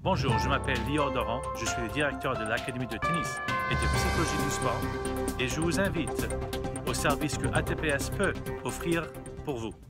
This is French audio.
Bonjour, je m'appelle Lior Doran, je suis le directeur de l'Académie de tennis et de psychologie du sport et je vous invite au service que ATPS peut offrir pour vous.